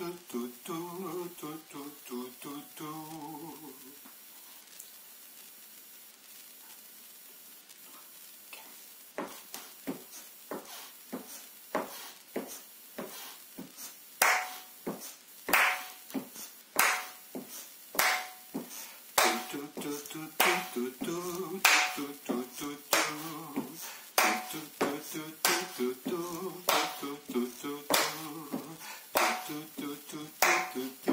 do, do, do, do, do. tu, tu, tu, tu.